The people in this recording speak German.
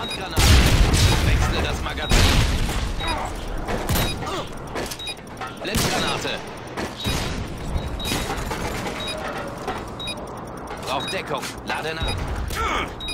Handgranate. Wechsle das Magazin. Blitzgranate. Braucht Deckung. Lade nach.